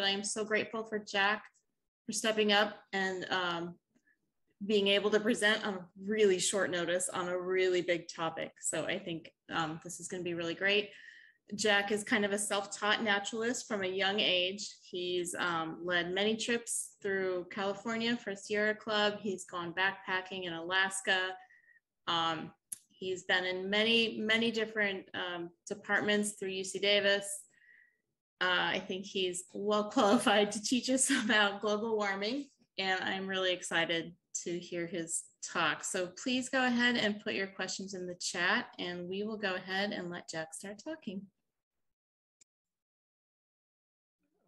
but I am so grateful for Jack for stepping up and um, being able to present on really short notice on a really big topic. So I think um, this is going to be really great. Jack is kind of a self-taught naturalist from a young age. He's um, led many trips through California for Sierra Club. He's gone backpacking in Alaska. Um, he's been in many, many different um, departments through UC Davis. Uh, I think he's well qualified to teach us about global warming, and I'm really excited to hear his talk. So please go ahead and put your questions in the chat, and we will go ahead and let Jack start talking.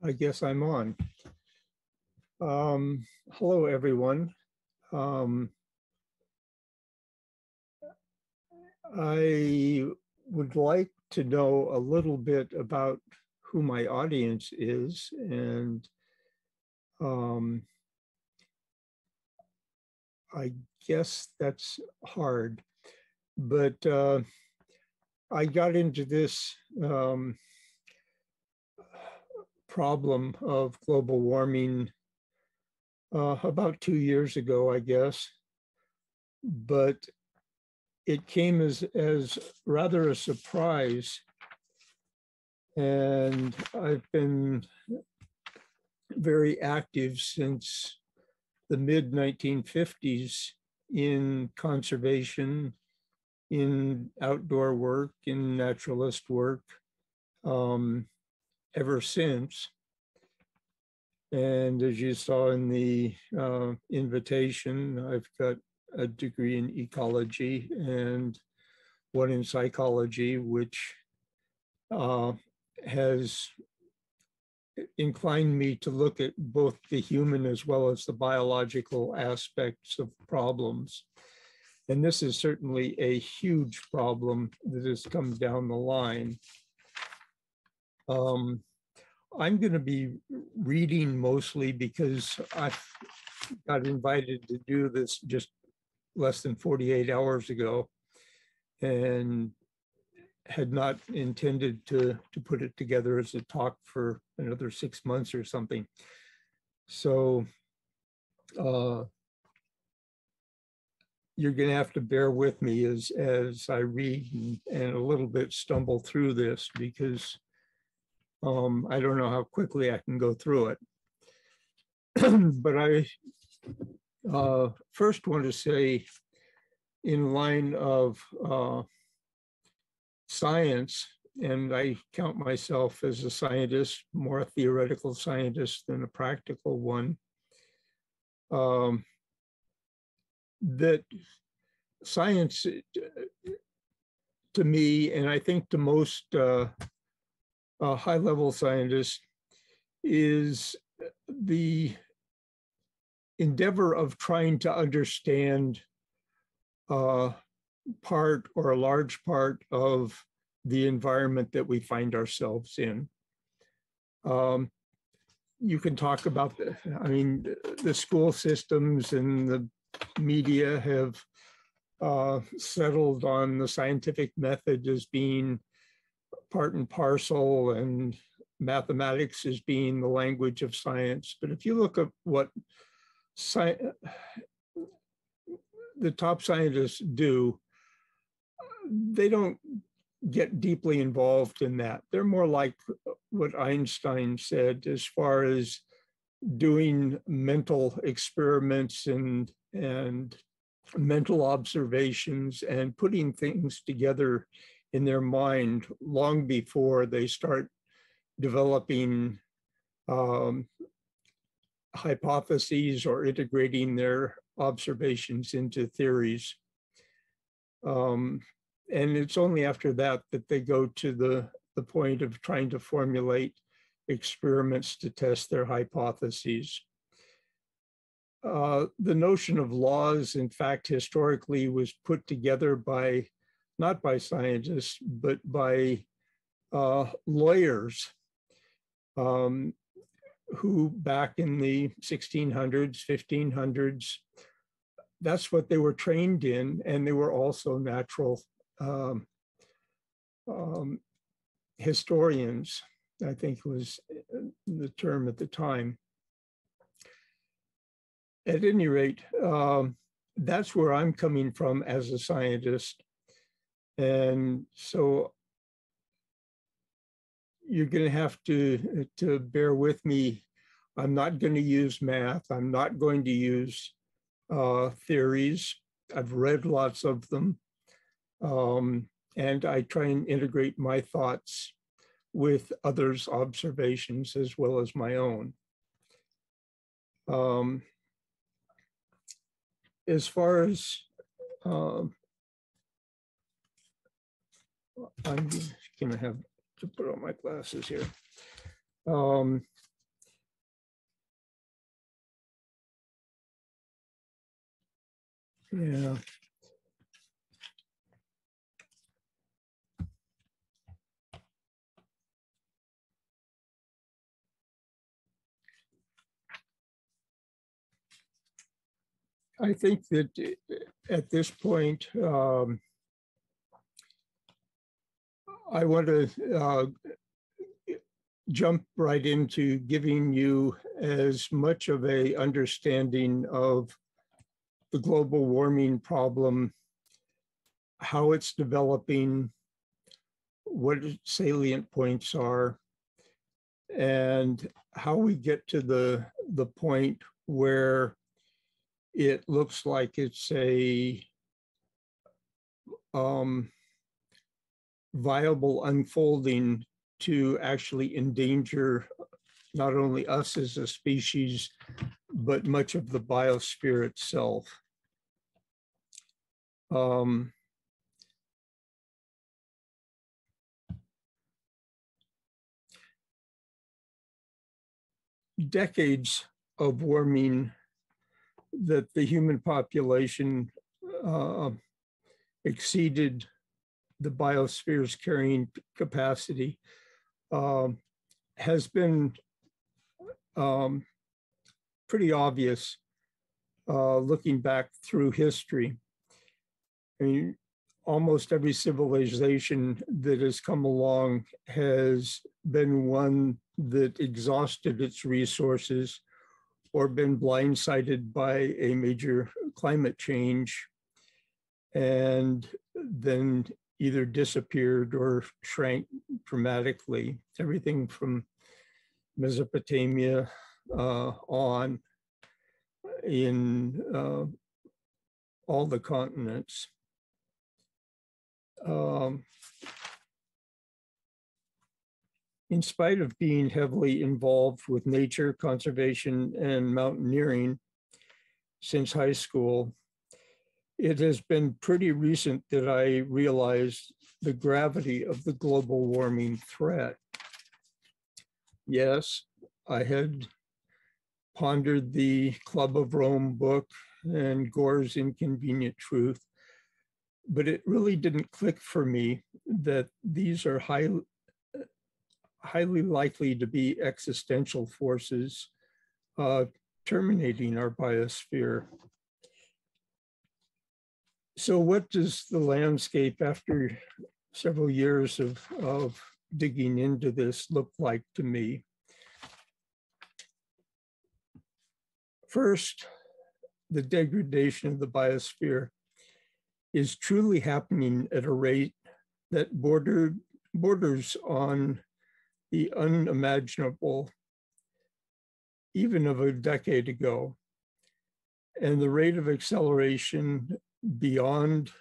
I guess I'm on. Um, hello, everyone. Um, I would like to know a little bit about who my audience is and um, I guess that's hard, but uh, I got into this um, problem of global warming uh, about two years ago, I guess. But it came as, as rather a surprise. And I've been very active since the mid 1950s in conservation, in outdoor work, in naturalist work. Um, ever since. And as you saw in the uh, invitation, I've got a degree in ecology and one in psychology, which uh, has inclined me to look at both the human as well as the biological aspects of problems. And this is certainly a huge problem that has come down the line. Um, I'm going to be reading mostly because I got invited to do this just less than 48 hours ago and had not intended to, to put it together as a talk for another six months or something. So uh, you're going to have to bear with me as, as I read and, and a little bit stumble through this because um, I don't know how quickly I can go through it. but I uh, first want to say, in line of uh, science, and I count myself as a scientist, more a theoretical scientist than a practical one, um, that science to me, and I think to most uh, uh, high level scientist is the endeavor of trying to understand uh, part or a large part of the environment that we find ourselves in. Um, you can talk about the, I mean, the school systems and the media have uh, settled on the scientific method as being part and parcel and mathematics as being the language of science. But if you look at what sci the top scientists do, they don't get deeply involved in that. They're more like what Einstein said as far as doing mental experiments and and mental observations and putting things together in their mind long before they start developing um, hypotheses or integrating their observations into theories. Um, and it's only after that that they go to the, the point of trying to formulate experiments to test their hypotheses. Uh, the notion of laws, in fact, historically was put together by not by scientists, but by uh, lawyers um, who back in the 1600s, 1500s, that's what they were trained in. And they were also natural um, um, historians. I think was uh, the term at the time. At any rate, um, that's where I'm coming from as a scientist. And so you're going to have to, to bear with me. I'm not going to use math. I'm not going to use uh, theories. I've read lots of them. Um, and I try and integrate my thoughts with others' observations as well as my own. Um, as far as um, I'm gonna have to put on my glasses here. Um, yeah. I think that uh, at this point, um, I want to uh, jump right into giving you as much of a understanding of the global warming problem, how it's developing, what salient points are, and how we get to the, the point where it looks like it's a um, viable unfolding to actually endanger not only us as a species, but much of the biosphere itself. Um, decades of warming that the human population uh, exceeded the biosphere's carrying capacity um, has been um, pretty obvious uh, looking back through history. I mean, almost every civilization that has come along has been one that exhausted its resources or been blindsided by a major climate change and then either disappeared or shrank dramatically. Everything from Mesopotamia uh, on in uh, all the continents. Um, in spite of being heavily involved with nature, conservation, and mountaineering since high school, it has been pretty recent that I realized the gravity of the global warming threat. Yes, I had pondered the Club of Rome book and Gore's Inconvenient Truth, but it really didn't click for me that these are high, highly likely to be existential forces uh, terminating our biosphere. So what does the landscape after several years of, of digging into this look like to me? First, the degradation of the biosphere is truly happening at a rate that bordered, borders on the unimaginable even of a decade ago. And the rate of acceleration beyond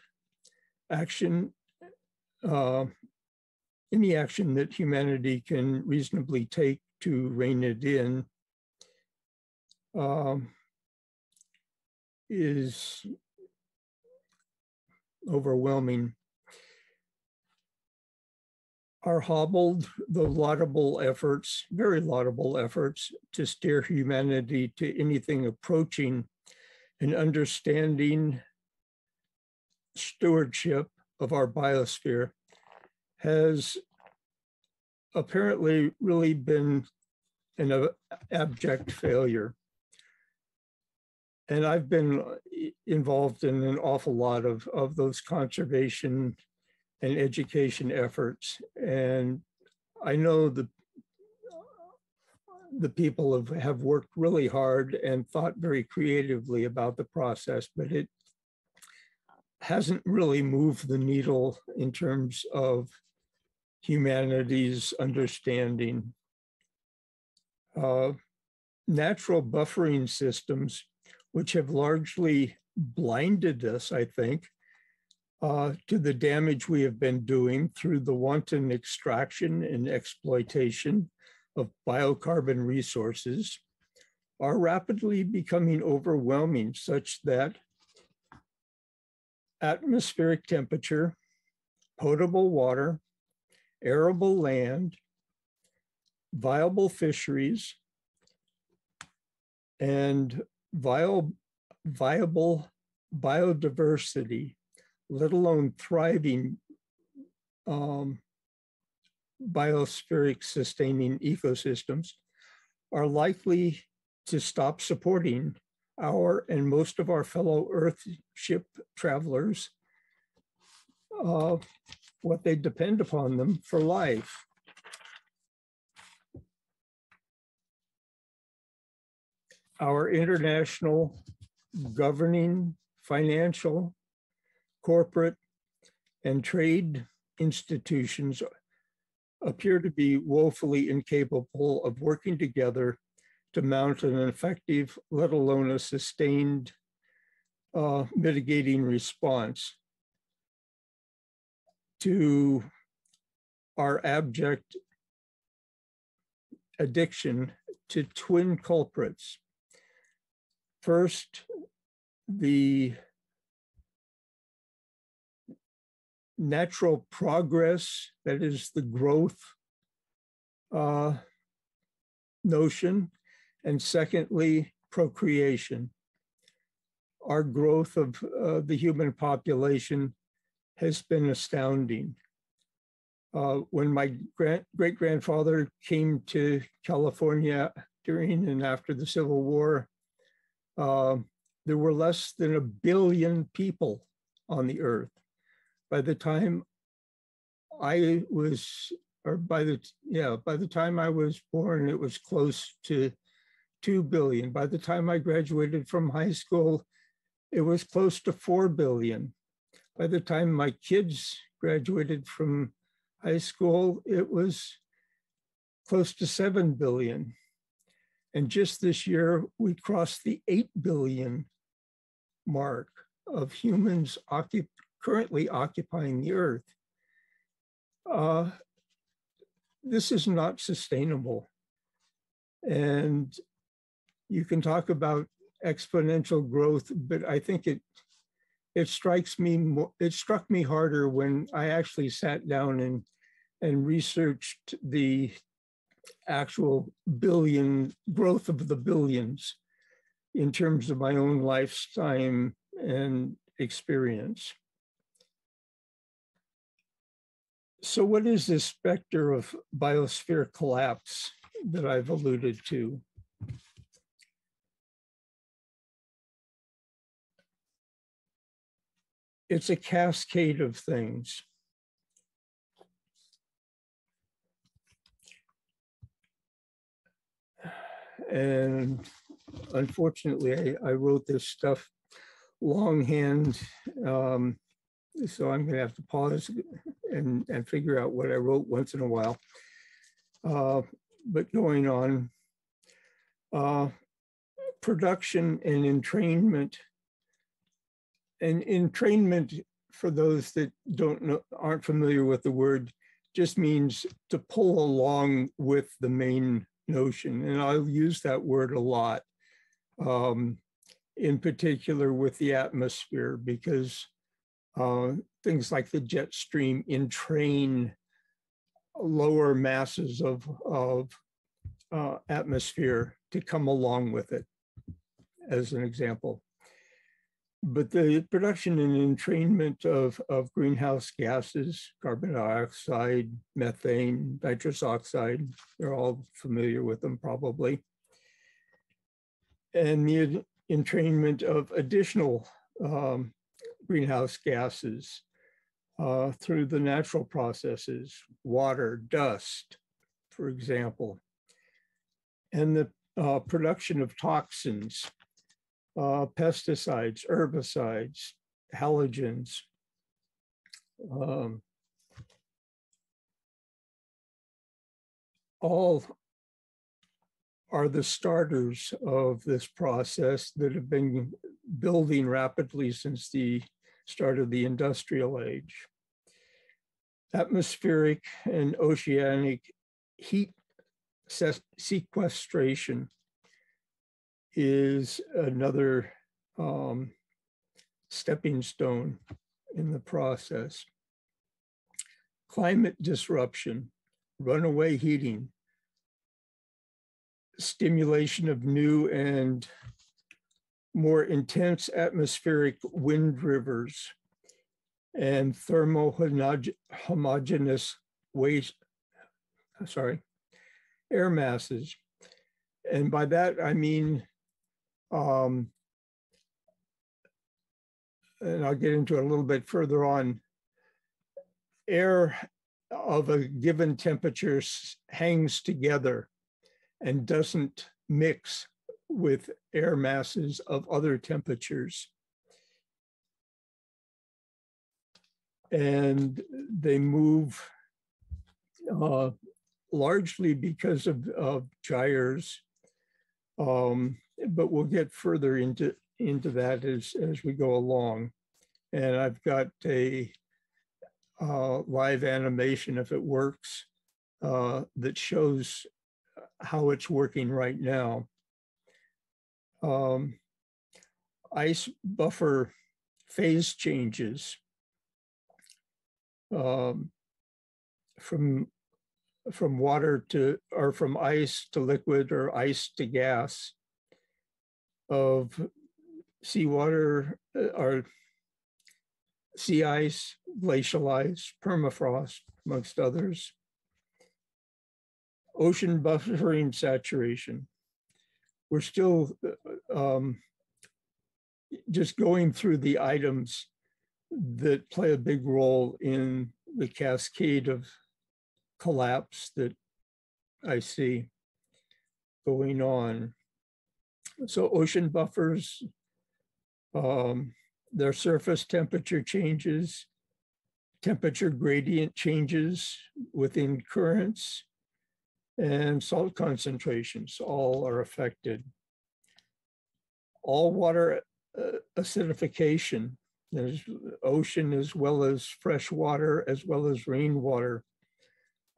action, uh, any action that humanity can reasonably take to rein it in um, is overwhelming are hobbled the laudable efforts, very laudable efforts to steer humanity to anything approaching an understanding stewardship of our biosphere has apparently really been an abject failure. And I've been uh, involved in an awful lot of, of those conservation and education efforts. And I know the the people have, have worked really hard and thought very creatively about the process, but it hasn't really moved the needle in terms of humanity's understanding. Uh, natural buffering systems, which have largely blinded us, I think, uh, to the damage we have been doing through the wanton extraction and exploitation of biocarbon resources, are rapidly becoming overwhelming such that atmospheric temperature, potable water, arable land, viable fisheries, and viable, viable biodiversity, let alone thriving um, biospheric sustaining ecosystems, are likely to stop supporting our and most of our fellow Earthship travelers uh, what they depend upon them for life. Our international governing, financial, corporate, and trade institutions appear to be woefully incapable of working together to mount an effective, let alone a sustained uh, mitigating response to our abject addiction to twin culprits. First, the natural progress, that is the growth uh, notion, and secondly, procreation. Our growth of uh, the human population has been astounding. Uh, when my great grandfather came to California during and after the Civil War, uh, there were less than a billion people on the earth. By the time I was, or by the, yeah, by the time I was born, it was close to 2 billion. By the time I graduated from high school, it was close to 4 billion. By the time my kids graduated from high school, it was close to 7 billion. And just this year, we crossed the 8 billion mark of humans occup currently occupying the earth. Uh, this is not sustainable. And you can talk about exponential growth, but I think it it strikes me more, it struck me harder when I actually sat down and and researched the actual billion growth of the billions in terms of my own lifetime and experience. So what is this specter of biosphere collapse that I've alluded to? it's a cascade of things. And unfortunately, I, I wrote this stuff longhand. Um, so I'm going to have to pause and, and figure out what I wrote once in a while. Uh, but going on, uh, production and entrainment and entrainment, for those that don't know, aren't familiar with the word, just means to pull along with the main notion. And I'll use that word a lot, um, in particular with the atmosphere, because uh, things like the jet stream entrain lower masses of, of uh, atmosphere to come along with it, as an example. But the production and entrainment of, of greenhouse gases, carbon dioxide, methane, nitrous oxide, you're all familiar with them probably. And the entrainment of additional um, greenhouse gases uh, through the natural processes, water, dust, for example. and the uh, production of toxins, uh, pesticides, herbicides, halogens. um, all are the starters of this process that have been building rapidly since the start of the industrial age. Atmospheric and oceanic heat sequestration is another um, stepping stone in the process. Climate disruption, runaway heating, stimulation of new and more intense atmospheric wind rivers and thermohomogeneous waste, sorry, air masses. And by that, I mean, um, and I'll get into it a little bit further on, air of a given temperature hangs together and doesn't mix with air masses of other temperatures. And they move uh, largely because of, of gyres. Um, but we'll get further into, into that as, as we go along. And I've got a uh, live animation, if it works, uh, that shows how it's working right now. Um, ice buffer phase changes um, from from water to or from ice to liquid or ice to gas of seawater uh, or sea ice, glacial ice, permafrost, amongst others ocean buffering saturation. We're still uh, um, just going through the items that play a big role in the cascade of collapse that I see going on. So ocean buffers, um, their surface temperature changes, temperature gradient changes within currents, and salt concentrations all are affected. All water uh, acidification, there's ocean as well as fresh water, as well as rainwater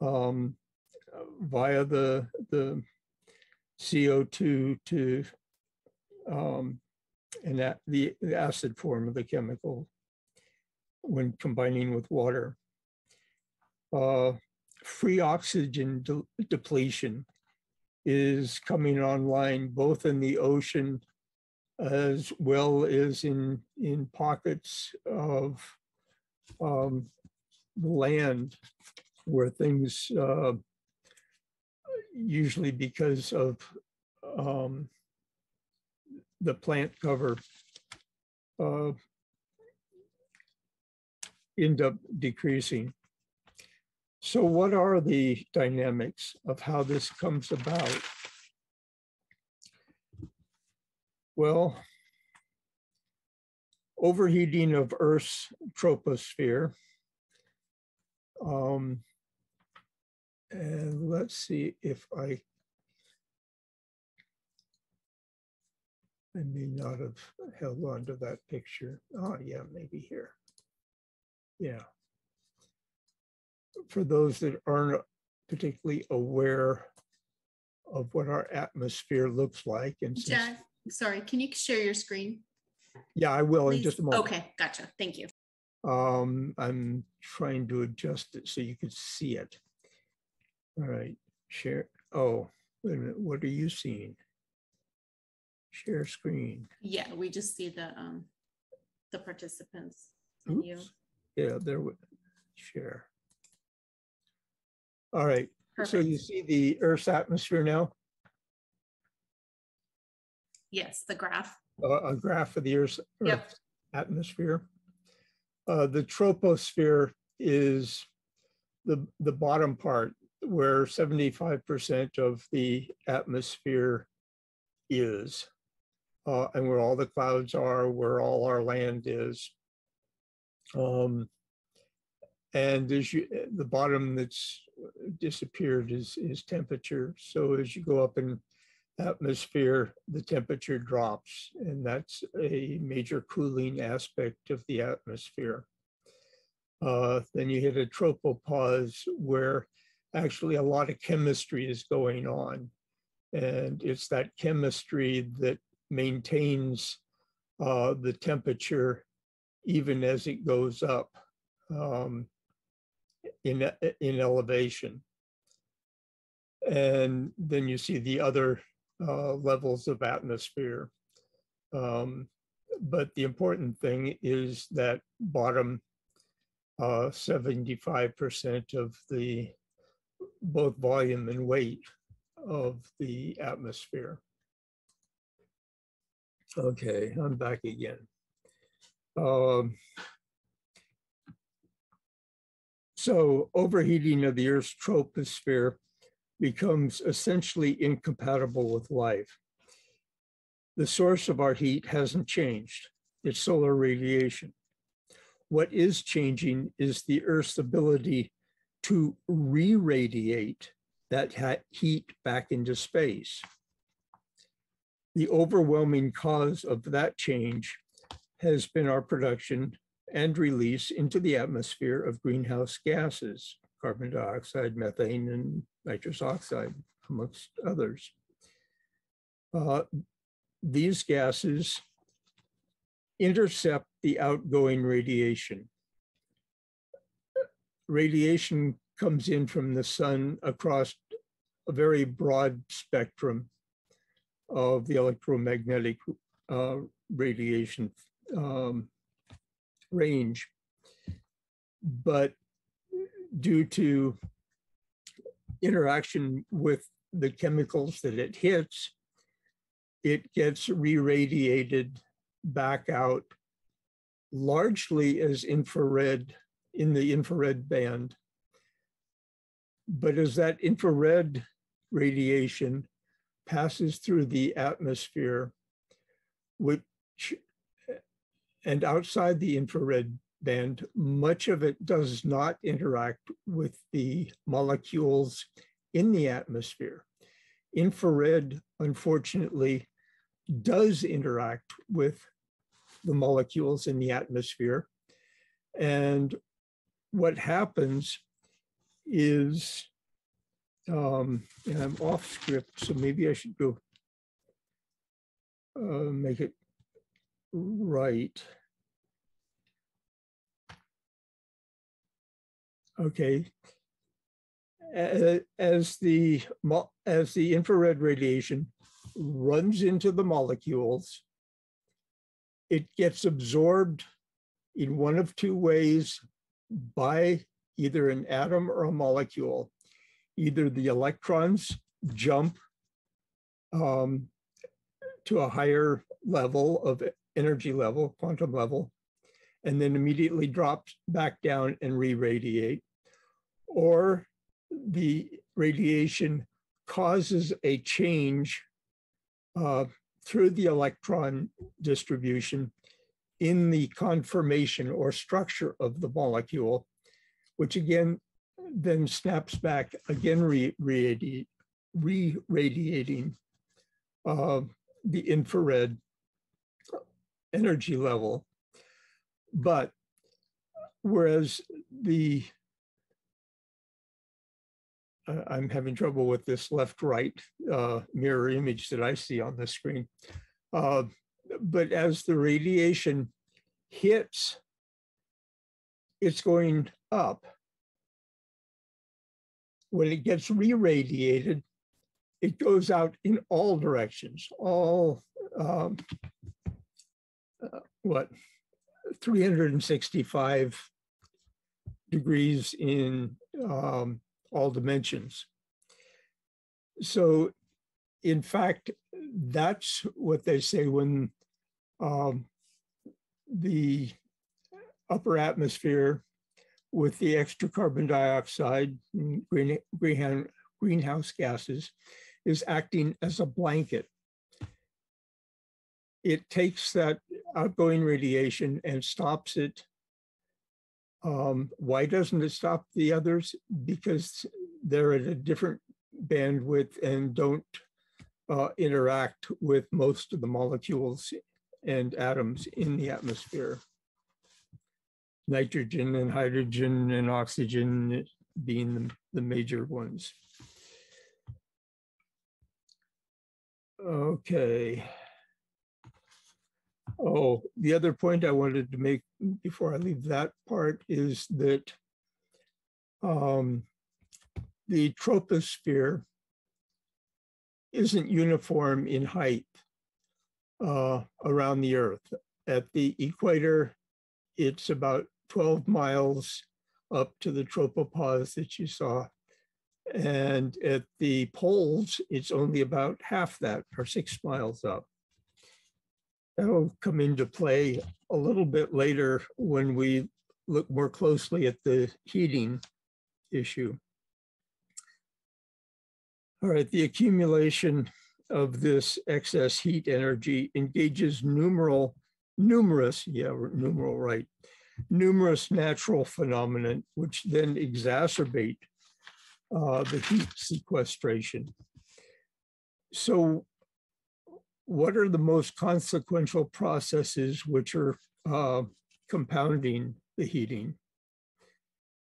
um, via the, the CO2 to um, and that the, the acid form of the chemical when combining with water. Uh, free oxygen de- depletion is coming online both in the ocean as well as in in pockets of um, land where things uh, usually because of um, the plant cover uh, end up decreasing. So what are the dynamics of how this comes about? Well, overheating of Earth's troposphere. Um, and let's see if I I may not have held on to that picture. Oh, yeah, maybe here. Yeah for those that aren't particularly aware of what our atmosphere looks like and since- Jack, sorry, can you share your screen? yeah, I will in just a moment. Okay, gotcha. Thank you. Um, I'm trying to adjust it so you could see it. All right, share. Oh, wait a minute. What are you seeing? Share screen. Yeah, we just see the, um, the participants. and you. Yeah, there. we- Share. All right, so you see the Earth's atmosphere now? Yes, the graph. a, a graph of the Earth's, Yep. Earth's atmosphere. Uh, the troposphere is the, the bottom part. where 75% of the atmosphere is, uh, and where all the clouds are, where all our land is. Um, and as you, the bottom that's disappeared is, is temperature. So as you go up in atmosphere, the temperature drops, and that's a major cooling aspect of the atmosphere. Uh, then you hit a tropopause where actually a lot of chemistry is going on. And it's that chemistry that maintains uh, the temperature even as it goes up um, in, in elevation. And then you see the other uh, levels of atmosphere. Um, but the important thing is that bottom uh, 75% of the both volume and weight of the atmosphere. Okay, I'm back again. Um, so overheating of the Earth's troposphere becomes essentially incompatible with life. The source of our heat hasn't changed. It's solar radiation. What is changing is the Earth's ability to re-radiate that heat back into space. The overwhelming cause of that change has been our production and release into the atmosphere of greenhouse gases, carbon dioxide, methane, and nitrous oxide, amongst others. Uh, these gases intercept the outgoing radiation. Radiation comes in from the sun across a very broad spectrum of the electromagnetic uh, radiation um, range. But due to interaction with the chemicals that it hits, it gets re-radiated back out largely as infrared in the infrared band. But as that infrared radiation passes through the atmosphere, which and outside the infrared band, much of it does not interact with the molecules in the atmosphere. Infrared, unfortunately, does interact with the molecules in the atmosphere. And what happens is, um, and I'm off script, so maybe I should go uh, make it right. Okay. As the as the infrared radiation runs into the molecules, it gets absorbed in one of two ways by either an atom or a molecule. Either the electrons jump um, to a higher level of energy level, quantum level, and then immediately drop back down and re-radiate. Or the radiation causes a change uh, through the electron distribution in the conformation or structure of the molecule, which again then snaps back, again re-radiating re uh, the infrared energy level. But whereas the I'm having trouble with this left-right uh, mirror image that I see on the screen. Uh, but as the radiation hits, it's going up. When it gets re-radiated, it goes out in all directions, all, um, what, 365 degrees in um, all dimensions. So in fact, that's what they say when um, the upper atmosphere with the extra carbon dioxide, green, green, greenhouse gases, is acting as a blanket. It takes that outgoing radiation and stops it. Um, why doesn't it stop the others? Because they're at a different bandwidth and don't uh, interact with most of the molecules and atoms in the atmosphere. Nitrogen and hydrogen and oxygen being the, the major ones. Okay. Oh, the other point I wanted to make before I leave that part is that um, the troposphere isn't uniform in height uh, around the Earth. At the equator, it's about 12 miles up to the tropopause that you saw. And at the poles, it's only about half that or six miles up. That'll come into play a little bit later when we look more closely at the heating issue. All right, the accumulation of this excess heat energy engages numeral, numerous, yeah, numeral, right, numerous natural phenomena, which then exacerbate uh, the heat sequestration. So what are the most consequential processes which are uh, compounding the heating?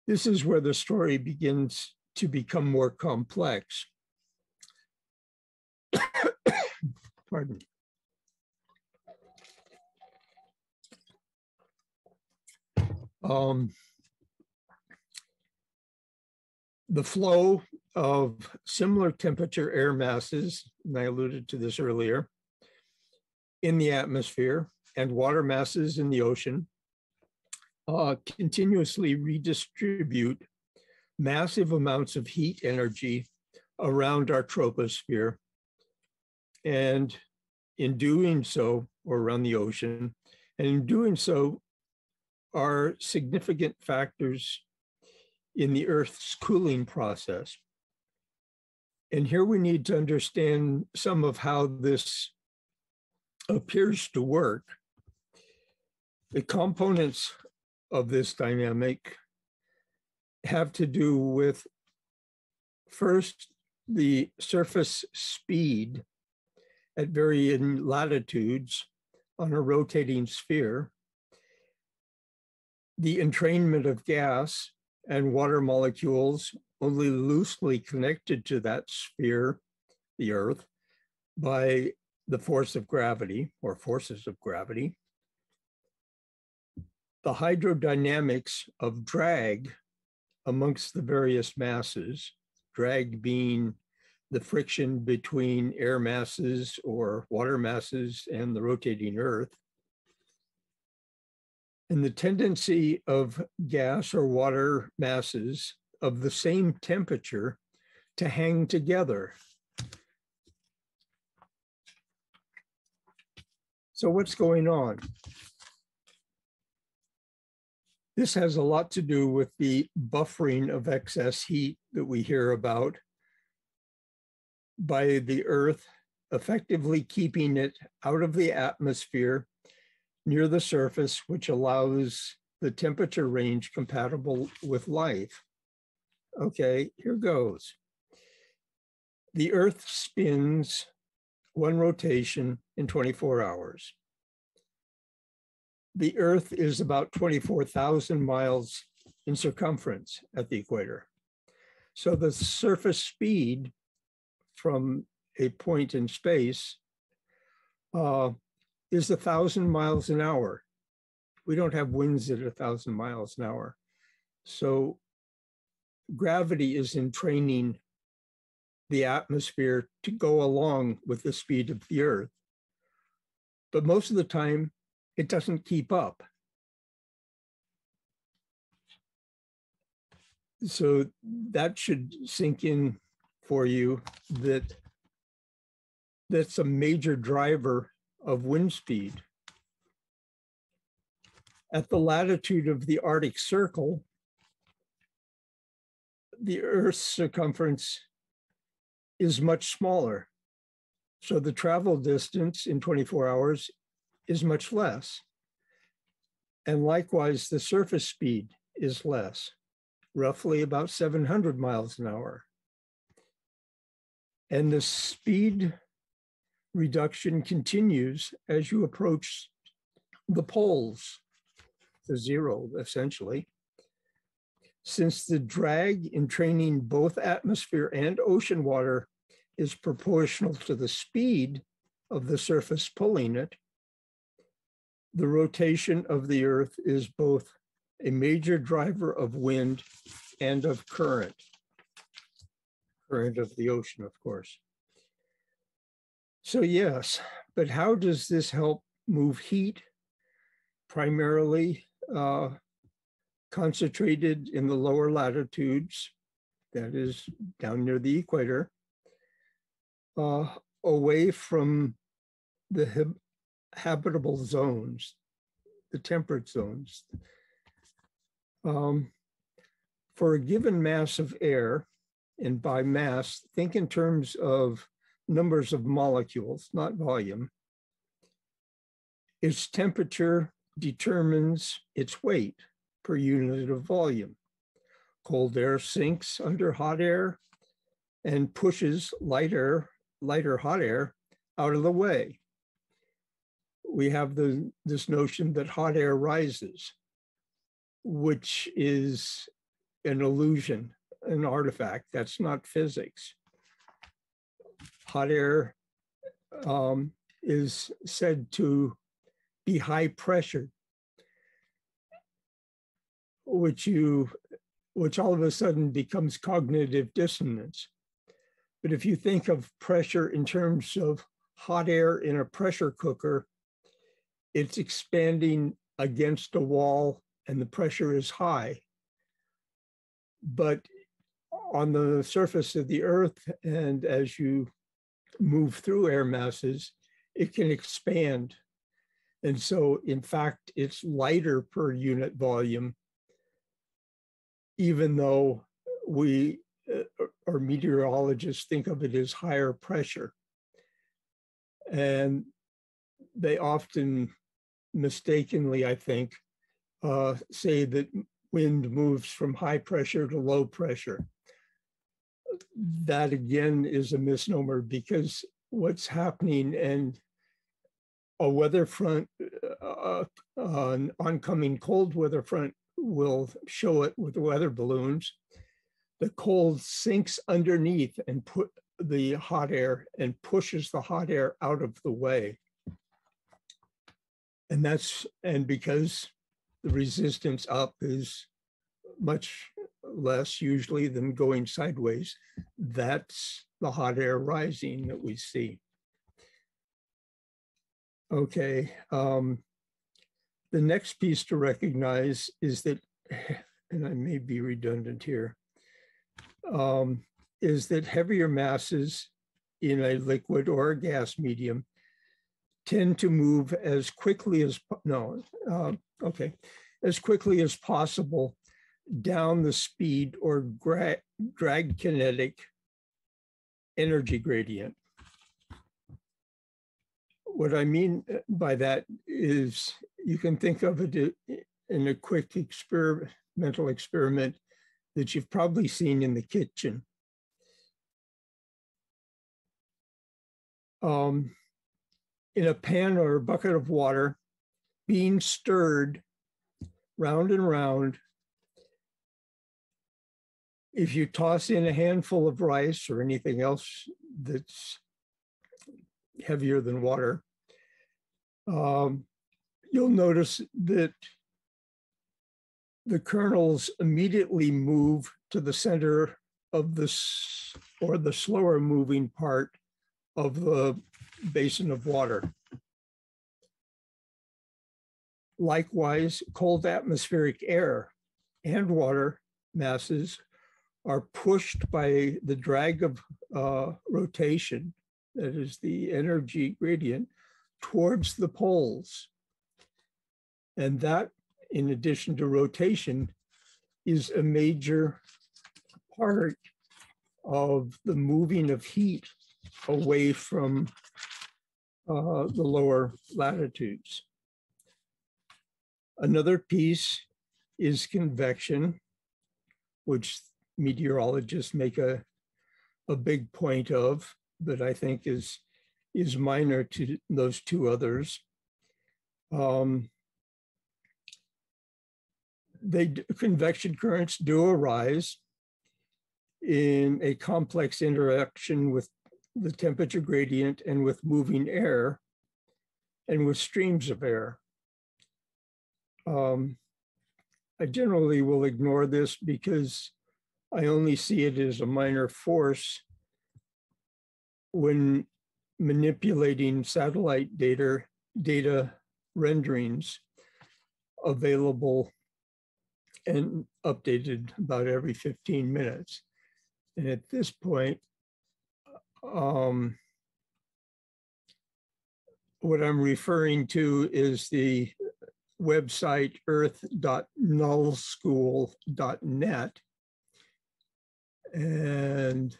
This is where the story begins to become more complex. Pardon. Um, the flow of similar temperature air masses, and I alluded to this earlier, in the atmosphere and water masses in the ocean uh, continuously redistribute massive amounts of heat energy around our troposphere and in doing so, or around the ocean, and in doing so, are significant factors in the Earth's cooling process. And here we need to understand some of how this appears to work. The components of this dynamic have to do with first the surface speed at varying latitudes on a rotating sphere, the entrainment of gas and water molecules only loosely connected to that sphere, the Earth, by the force of gravity or forces of gravity. The hydrodynamics of drag amongst the various masses, drag being the friction between air masses or water masses and the rotating Earth. And the tendency of gas or water masses of the same temperature to hang together. So what's going on? This has a lot to do with the buffering of excess heat that we hear about by the Earth, effectively keeping it out of the atmosphere near the surface, which allows the temperature range compatible with life. Okay, here goes. The Earth spins one rotation in 24 hours. The Earth is about 24,000 miles in circumference at the equator. So the surface speed from a point in space uh, is a thousand miles an hour. We don't have winds at a thousand miles an hour. So gravity is entraining the atmosphere to go along with the speed of the earth. But most of the time, it doesn't keep up. So that should sink in for you that that's a major driver of wind speed. At the latitude of the Arctic Circle, the Earth's circumference is much smaller. So the travel distance in 24 hours is much less. And likewise, the surface speed is less, roughly about 700 miles an hour. And the speed reduction continues as you approach the poles, the zero essentially. Since the drag entraining both atmosphere and ocean water is proportional to the speed of the surface pulling it, the rotation of the Earth is both a major driver of wind and of current. Current of the ocean, of course. So yes, but how does this help move heat? Primarily uh, concentrated in the lower latitudes, that is down near the equator, uh, away from the habitable zones, the temperate zones. Um, for a given mass of air, and by mass, think in terms of numbers of molecules, not volume. Its temperature determines its weight per unit of volume. Cold air sinks under hot air and pushes lighter, lighter hot air out of the way we have the this notion that hot air rises, which is an illusion, an artifact. That's not physics. Hot air um, is said to be high pressure, which you, which all of a sudden becomes cognitive dissonance. But if you think of pressure in terms of hot air in a pressure cooker, it's expanding against a wall and the pressure is high. But on the surface of the earth, and as you move through air masses, it can expand. And so, in fact, it's lighter per unit volume, even though we uh, or meteorologists think of it as higher pressure. And they often mistakenly, I think, uh, say that wind moves from high pressure to low pressure. That again is a misnomer because what's happening and a weather front, uh, uh, an oncoming cold weather front will show it with the weather balloons. The cold sinks underneath and put the hot air and pushes the hot air out of the way. And that's, and because the resistance up is much less usually than going sideways, that's the hot air rising that we see. Okay, um, the next piece to recognize is that, and I may be redundant here, um, is that heavier masses in a liquid or a gas medium tend to move as quickly as, no, uh, okay, as quickly as possible down the speed or drag kinetic energy gradient. What I mean by that is you can think of it in a quick experimental experiment that you've probably seen in the kitchen. Um, in a pan or a bucket of water, being stirred round and round. If you toss in a handful of rice or anything else that's heavier than water, um, you'll notice that the kernels immediately move to the center of this or the slower moving part of the basin of water. Likewise, cold atmospheric air and water masses are pushed by the drag of uh, rotation, that is the energy gradient, towards the poles. And that, in addition to rotation, is a major part of the moving of heat away from uh, the lower latitudes. Another piece is convection, which meteorologists make a, a big point of, but I think is, is minor to those two others. Um, they convection currents do arise in a complex interaction with the temperature gradient and with moving air and with streams of air. Um, I generally will ignore this because I only see it as a minor force when manipulating satellite data, data renderings available and updated about every 15 minutes. And at this point, um, what I'm referring to is the website earth.nullschool.net. And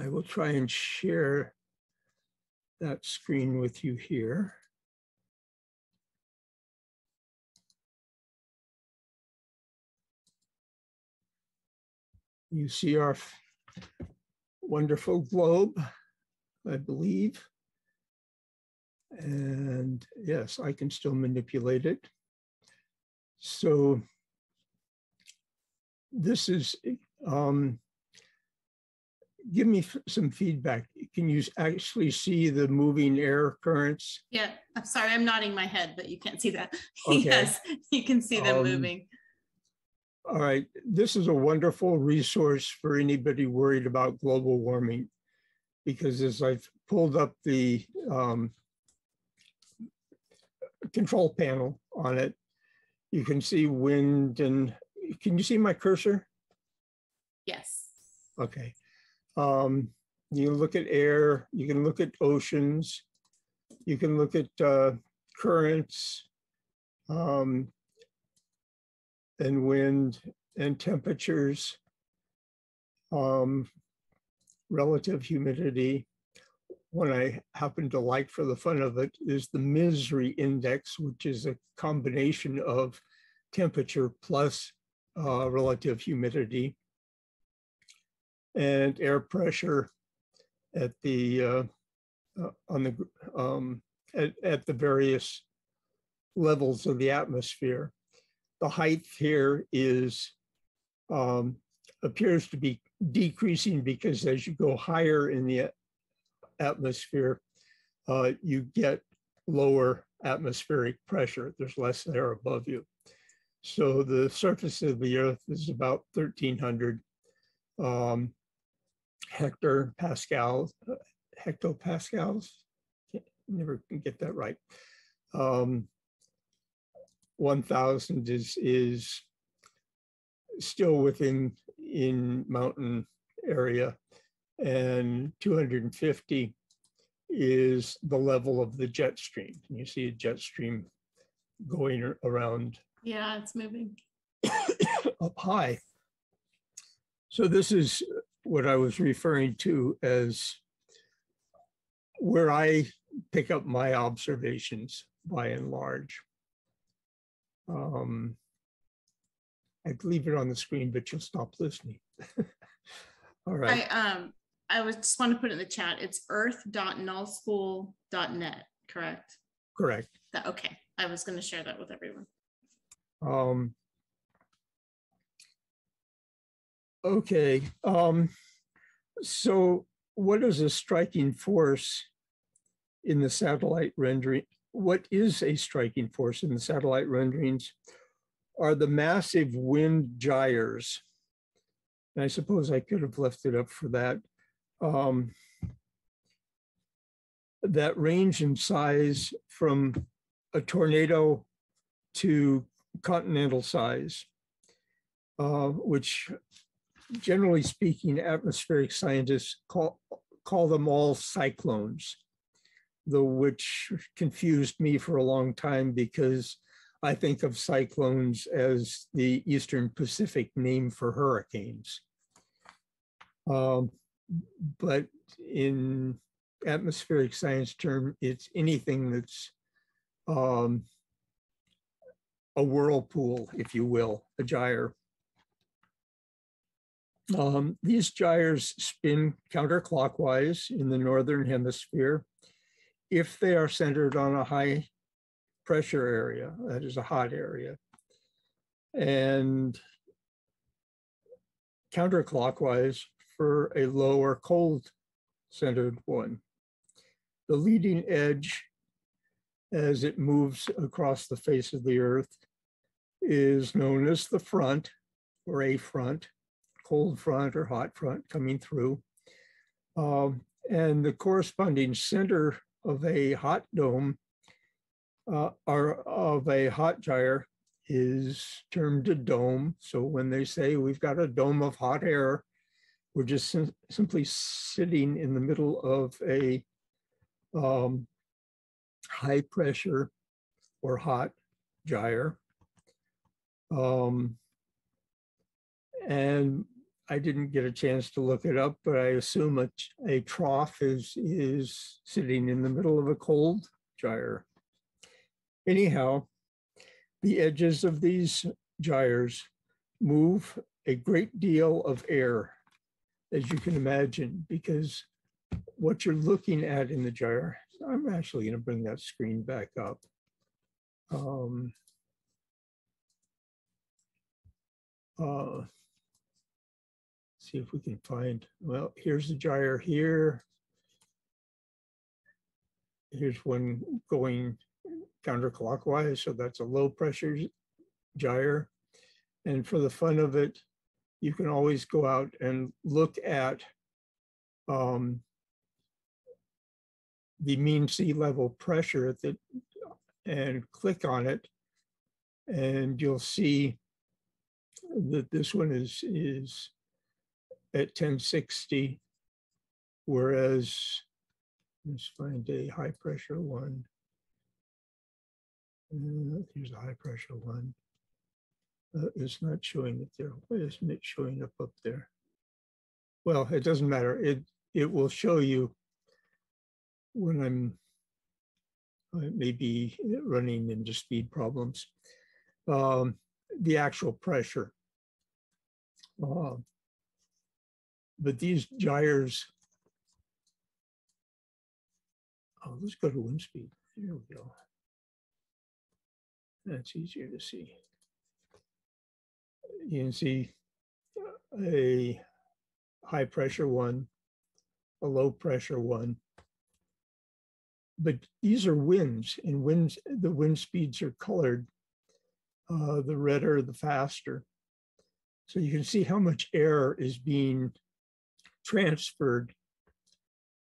I will try and share that screen with you here. You see our wonderful globe, I believe. And yes, I can still manipulate it. So this is, um, give me some feedback. Can you actually see the moving air currents? Yeah, I'm sorry, I'm nodding my head, but you can't see that. Okay. Yes, you can see them Um, moving. All right, this is a wonderful resource for anybody worried about global warming. Because as I've pulled up the um, control panel on it, you can see wind and, can you see my cursor? Yes. Okay. Um, you look at air, you can look at oceans, you can look at uh, currents, um, and wind and temperatures, um, relative humidity. One I happen to like for the fun of it is the misery index, which is a combination of temperature plus uh, relative humidity and air pressure at the uh, uh, on the um, at, at the various levels of the atmosphere. The height here is um, appears to be decreasing because as you go higher in the atmosphere, uh, you get lower atmospheric pressure. There's less air above you. So the surface of the Earth is about 1,300 um, hectare pascals, uh, hectopascals. Never can get that right. Um, 1,000 is is still within in mountain area, and 250 is the level of the jet stream. And you see a jet stream going around Yeah, it's moving. up high. So this is what I was referring to as where I pick up my observations by and large. Um, I'd leave it on the screen, but you'll stop listening. All right. I, um, I was just want to put it in the chat. It's earth.nullschool.net, correct? correct. That, okay, I was going to share that with everyone. Um, okay, um, so what is a striking force in the satellite rendering? What is a striking force in the satellite renderings? Are the massive wind gyres. And I suppose I could have left it up for that. Um, that range in size from a tornado to continental size, uh, which generally speaking, atmospheric scientists call, call them all cyclones, though which confused me for a long time because I think of cyclones as the Eastern Pacific name for hurricanes. Um, but in atmospheric science term, it's anything that's um, a whirlpool, if you will, a gyre. Um, these gyres spin counterclockwise in the northern hemisphere if they are centered on a high pressure area, that is a hot area. And counterclockwise for a lower cold centered one. The leading edge, as it moves across the face of the earth, is known as the front or a front, cold front or hot front coming through. Um, and the corresponding center of a hot dome uh, or of a hot gyre is termed a dome. So when they say we've got a dome of hot air, we're just sim simply sitting in the middle of a um, high pressure or hot gyre. Um, and I didn't get a chance to look it up, but I assume a, a trough is, is sitting in the middle of a cold gyre. Anyhow, the edges of these gyres move a great deal of air, as you can imagine, because what you're looking at in the gyre, I'm actually going to bring that screen back up. Um, uh, see if we can find, well, here's the gyre here. Here's one going counterclockwise, so that's a low pressure gyre. And for the fun of it, you can always go out and look at um, the mean sea level pressure that, and click on it, and you'll see that this one is is at 1060, whereas let's find a high pressure one. Uh, here's a high pressure one. Uh, it's not showing it there. Why isn't it showing up up there? Well, it doesn't matter. It it will show you when I'm uh, maybe running into speed problems. Um, the actual pressure. Uh, but these gyres, oh, let's go to wind speed. There we go. That's easier to see. You can see a high pressure one, a low pressure one. But these are winds and winds, the wind speeds are colored. Uh, the redder, the faster. So you can see how much air is being transferred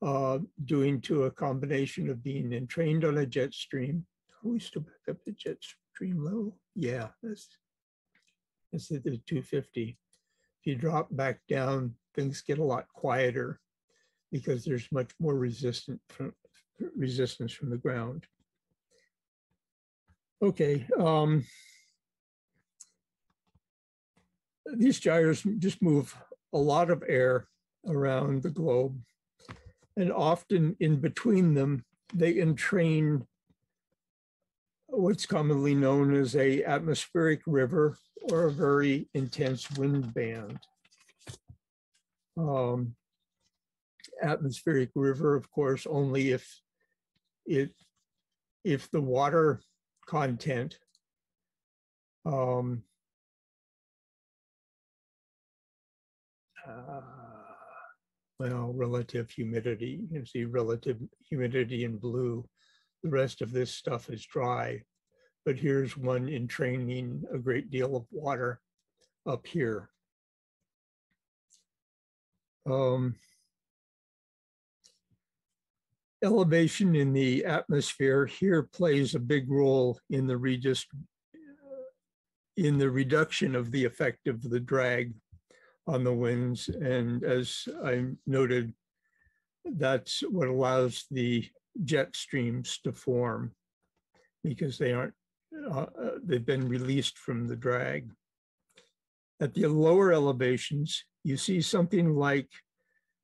uh, due to a combination of being entrained on a jet stream. We still back up the jet stream level? Yeah, that's, that's at the 250. If you drop back down, things get a lot quieter because there's much more resistant from, resistance from the ground. Okay. Um, these gyres just move a lot of air around the globe. And often in between them, they entrain what's commonly known as a atmospheric river or a very intense wind band. Um, atmospheric river, of course, only if it if the water content um, uh, relative humidity, you can see relative humidity in blue. The rest of this stuff is dry, but here's one entraining a great deal of water up here. Um, elevation in the atmosphere here plays a big role in the redist in the reduction of the effect of the drag on the winds. And as I noted, that's what allows the jet streams to form because they aren't, uh, uh, they've been released from the drag. At the lower elevations, you see something like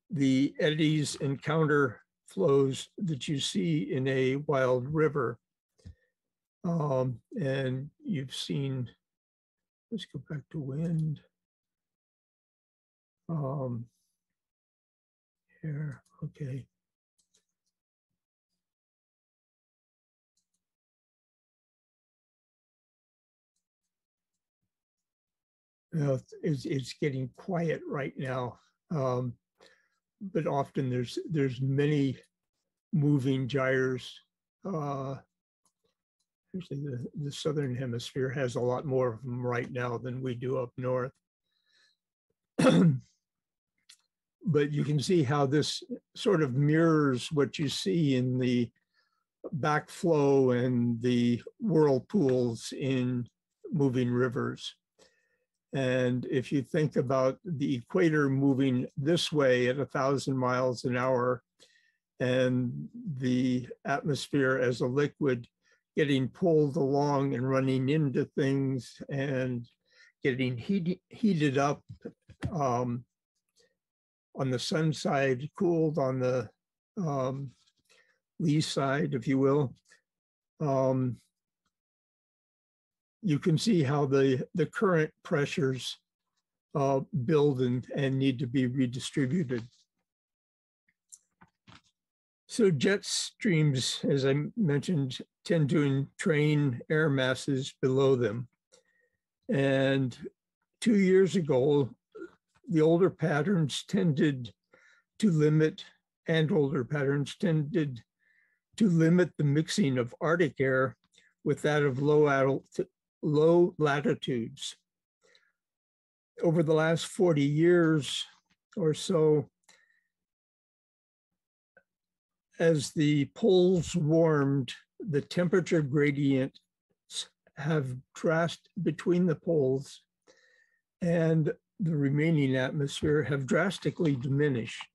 the eddies and counter flows that you see in a wild river. Um, and you've seen, let's go back to wind. Um, here, okay. Uh, it's, it's getting quiet right now. Um, but often there's, there's many moving gyres. Uh, Actually, the, the southern hemisphere has a lot more of them right now than we do up north. But you can see how this sort of mirrors what you see in the backflow and the whirlpools in moving rivers. And if you think about the equator moving this way at a thousand miles an hour and the atmosphere as a liquid getting pulled along and running into things and getting heat, heated up um, on the sun side, cooled on the um, lee side, if you will. Um, you can see how the, the current pressures uh, build and, and need to be redistributed. So jet streams, as I mentioned, tend to entrain air masses below them. And two years ago, the older patterns tended to limit, and older patterns tended to limit the mixing of Arctic air with that of low, low latitudes. Over the last 40 years or so, as the poles warmed, the temperature gradients have drastic between the poles and the remaining atmosphere have drastically diminished.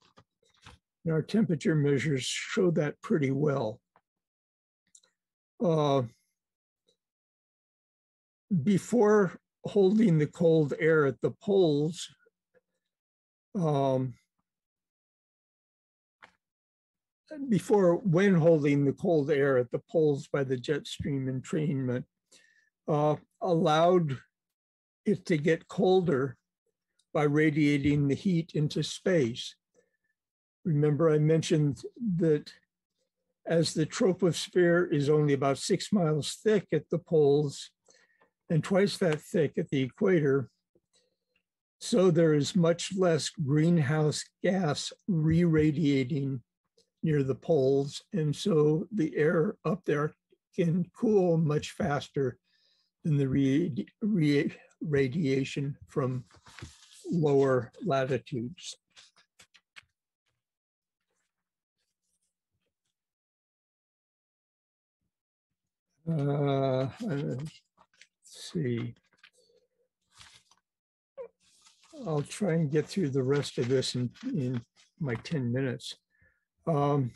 And our temperature measures show that pretty well. Uh, before holding the cold air at the poles, um, before when holding the cold air at the poles by the jet stream entrainment uh, allowed it to get colder by radiating the heat into space. Remember I mentioned that as the troposphere is only about six miles thick at the poles and twice that thick at the equator, so there is much less greenhouse gas re-radiating near the poles. And so the air up there can cool much faster than the re re radiation from lower latitudes. Uh, let's see. I'll try and get through the rest of this in, in my 10 minutes. Um,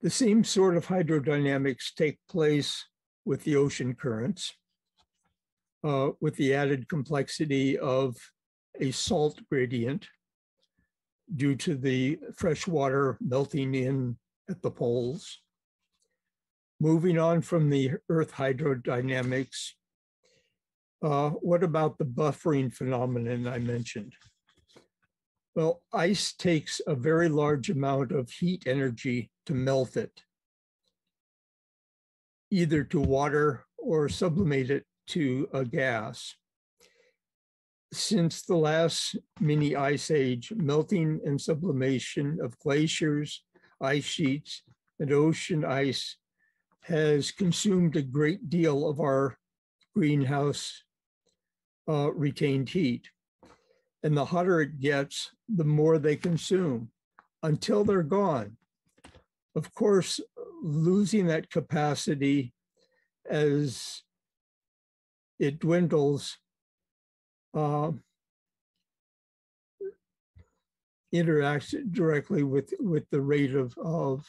the same sort of hydrodynamics take place with the ocean currents, uh, with the added complexity of a salt gradient due to the fresh water melting in at the poles. Moving on from the Earth hydrodynamics, uh, what about the buffering phenomenon I mentioned? Well, ice takes a very large amount of heat energy to melt it, either to water or sublimate it to a gas. Since the last mini ice age, melting and sublimation of glaciers, ice sheets, and ocean ice has consumed a great deal of our greenhouse uh, retained heat. And the hotter it gets, the more they consume until they're gone. Of course, losing that capacity as it dwindles uh, interacts directly with, with the rate of, of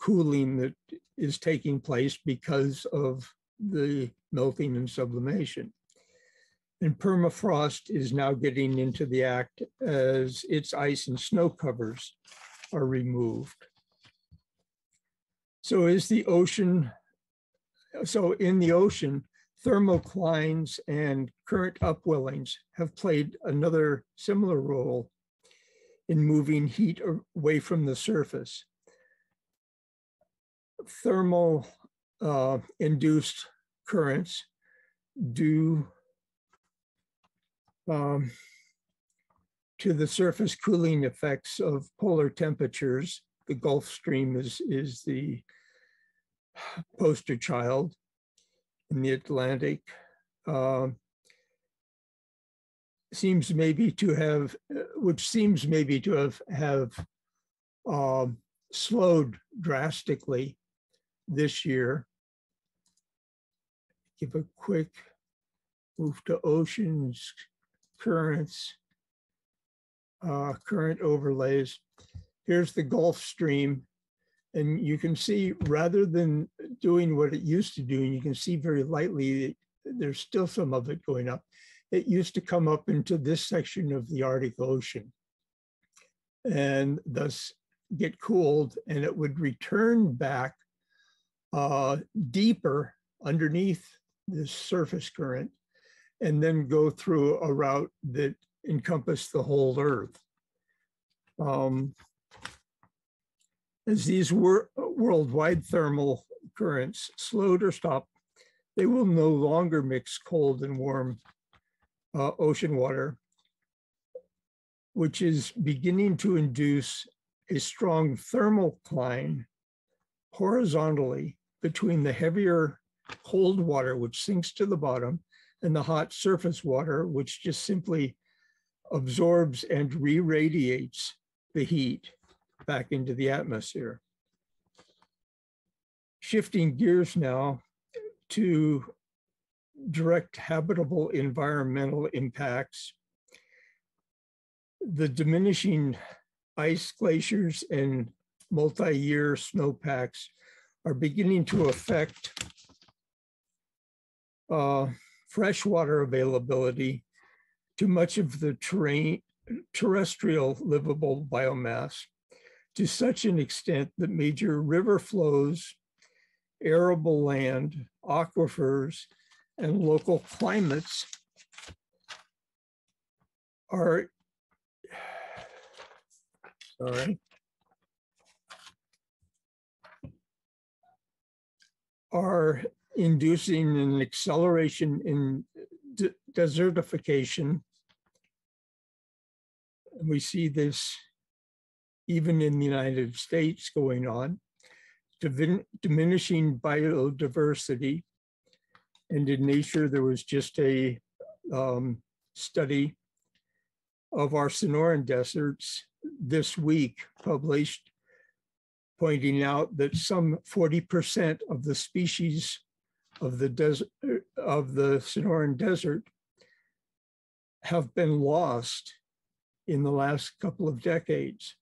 cooling that is taking place because of the melting and sublimation. And permafrost is now getting into the act as its ice and snow covers are removed. So is the ocean, so in the ocean, thermoclines and current upwellings have played another similar role in moving heat away from the surface. Thermal uh, induced currents due um, to the surface cooling effects of polar temperatures. The Gulf Stream is, is the poster child in the Atlantic. Uh, seems maybe to have, which seems maybe to have, have um, slowed drastically this year. Give a quick move to oceans, currents, uh, current overlays. Here's the Gulf Stream. And you can see rather than doing what it used to do, and you can see very lightly, there's still some of it going up. It used to come up into this section of the Arctic Ocean and thus get cooled and it would return back uh, deeper underneath the surface current and then go through a route that encompassed the whole Earth. Um, as these wor worldwide thermal currents slowed or stopped, they will no longer mix cold and warm uh, ocean water, which is beginning to induce a strong thermocline horizontally between the heavier cold water, which sinks to the bottom, and the hot surface water, which just simply absorbs and re-radiates the heat back into the atmosphere. Shifting gears now to direct habitable environmental impacts. The diminishing ice glaciers and multi-year snowpacks are beginning to affect uh, freshwater availability to much of the terrain, terrestrial livable biomass to such an extent that major river flows, arable land, aquifers, and local climates are, sorry, are inducing an acceleration in de desertification. We see this even in the United States going on, diminishing biodiversity. And in Nature, there was just a um, study of our Sonoran deserts this week published pointing out that some 40% of the species of the of the Sonoran Desert have been lost in the last couple of decades.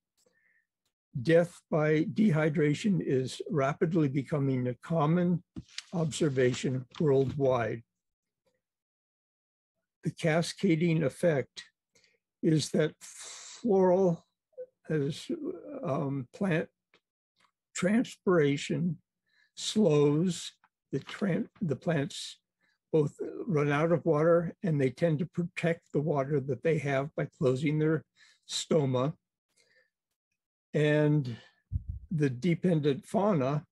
Death by dehydration is rapidly becoming a common observation worldwide. The cascading effect is that floral as um, plant transpiration slows, the, the plants both run out of water and they tend to protect the water that they have by closing their stoma. And the dependent fauna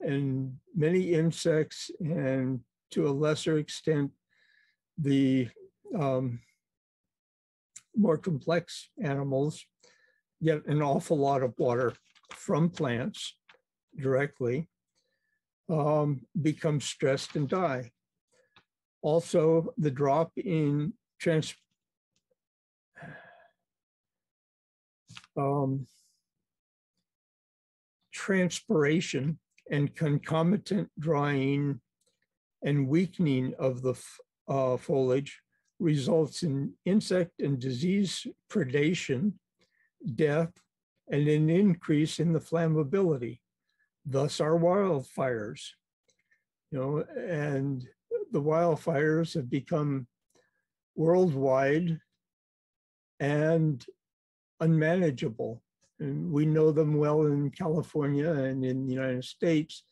and many insects and to a lesser extent, the um, more complex animals get an awful lot of water from plants directly, um, become stressed and die. Also, the drop in trans um, transpiration and concomitant drying and weakening of the uh, foliage results in insect and disease predation, death, and an increase in the flammability. Thus our wildfires, you know, and the wildfires have become worldwide and unmanageable. And we know them well in California and in the United States,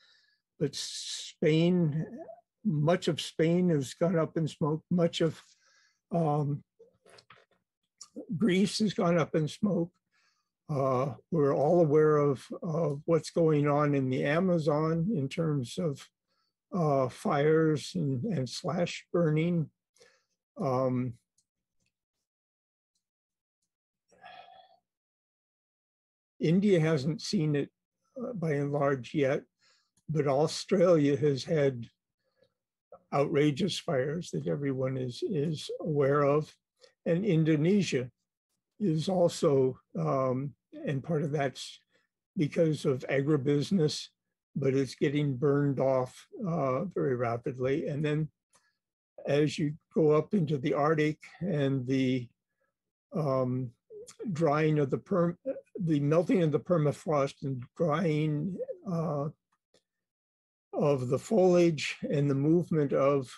but Spain, much of Spain has gone up in smoke, much of um, Greece has gone up in smoke. Uh, we're all aware of, of what's going on in the Amazon in terms of uh, fires and, and, slash burning. Um, India hasn't seen it uh, by and large yet, but Australia has had outrageous fires that everyone is, is aware of. And Indonesia is also, um, and part of that's because of agribusiness, but it's getting burned off uh, very rapidly. And then as you go up into the Arctic and the um, drying of the perm, the melting of the permafrost and drying uh, of the foliage and the movement of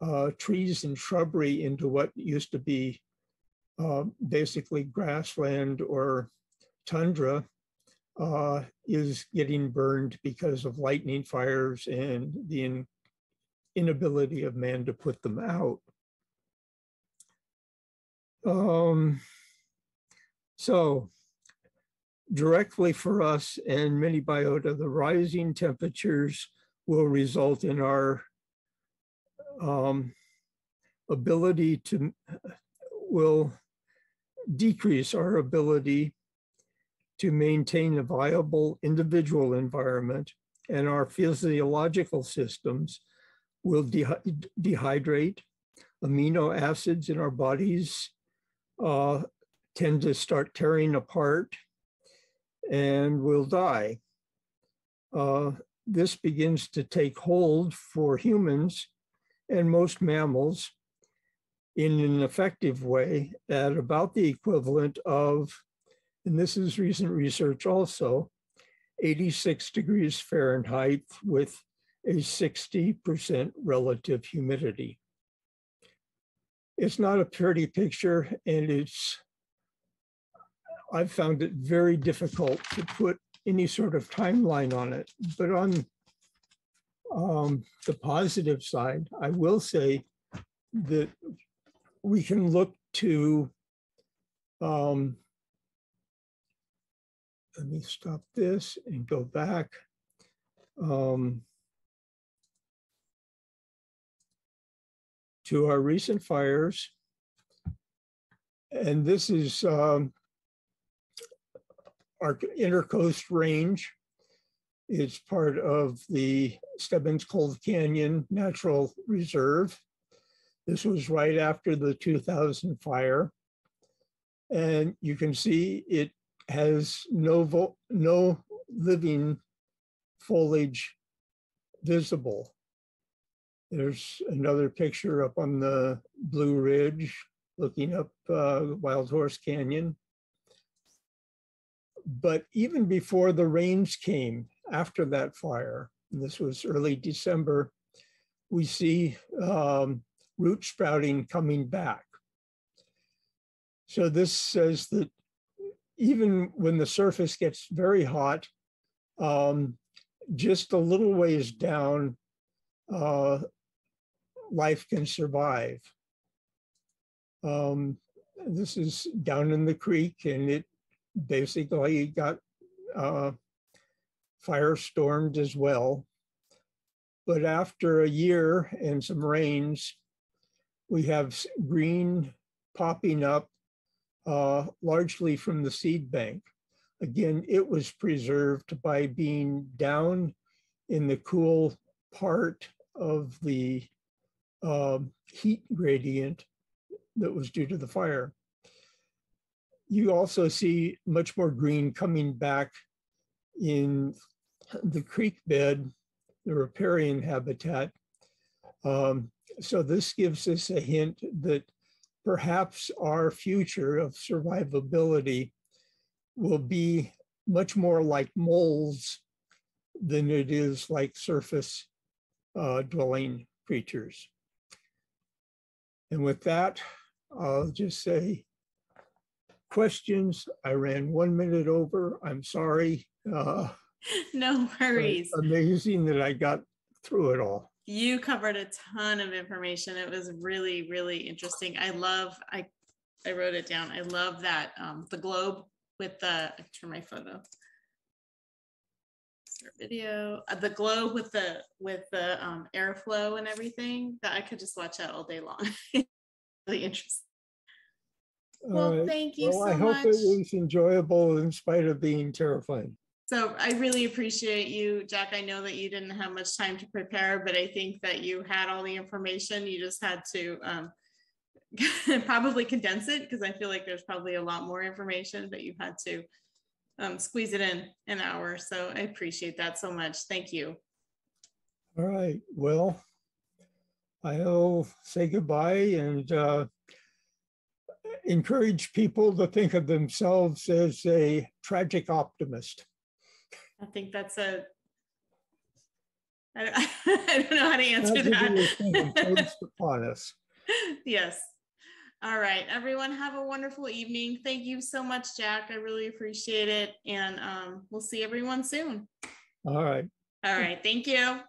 uh, trees and shrubbery into what used to be uh, basically grassland or tundra uh, is getting burned because of lightning fires and the in, inability of man to put them out. Um, so directly for us and many biota, the rising temperatures will result in our um, ability to, will decrease our ability to maintain a viable individual environment and our physiological systems will de dehydrate. Amino acids in our bodies uh, tend to start tearing apart and will die. Uh, this begins to take hold for humans and most mammals in an effective way at about the equivalent of, and this is recent research also, 86 degrees Fahrenheit with a 60% relative humidity. It's not a pretty picture and it's I've found it very difficult to put any sort of timeline on it. But on um, the positive side, I will say that we can look to, um, let me stop this and go back. Um, to our recent fires. And this is um, our intercoast range is part of the Stebbins Cold Canyon Natural Reserve. This was right after the 2000 fire. And you can see it has no, no living foliage visible. There's another picture up on the Blue Ridge looking up uh, Wild Horse Canyon. But even before the rains came after that fire, this was early December, we see um, root sprouting coming back. So this says that even when the surface gets very hot, um, just a little ways down, uh, life can survive. Um, this is down in the creek and it basically got uh, firestormed as well. But after a year and some rains, we have green popping up uh, largely from the seed bank. Again, it was preserved by being down in the cool part of the uh, heat gradient that was due to the fire you also see much more green coming back in the creek bed, the riparian habitat. Um, so this gives us a hint that perhaps our future of survivability will be much more like moles than it is like surface uh, dwelling creatures. And with that, I'll just say questions. I ran one minute over. I'm sorry. Uh, No worries. Amazing that I got through it all. You covered a ton of information. It was really, really interesting. I love, I, I wrote it down. I love that, um, the globe with the, I turn my photo. Video, uh, the globe with the, with the, um, airflow and everything, that I could just watch that all day long. Really interesting. Well, right. thank you Well, I so hope much. it was enjoyable in spite of being terrifying. So I really appreciate you, Jack. I know that you didn't have much time to prepare, but I think that you had all the information. You just had to um, probably condense it because I feel like there's probably a lot more information, but you had to um, squeeze it in an hour. So I appreciate that so much. Thank you. All right, well, I'll say goodbye and uh, encourage people to think of themselves as a tragic optimist. I think that's a. I don't, I don't know how to answer that. upon us. yes. All right, everyone, have a wonderful evening. Thank you so much, Jack. I really appreciate it. And um, we'll see everyone soon. All right. All right, thank you.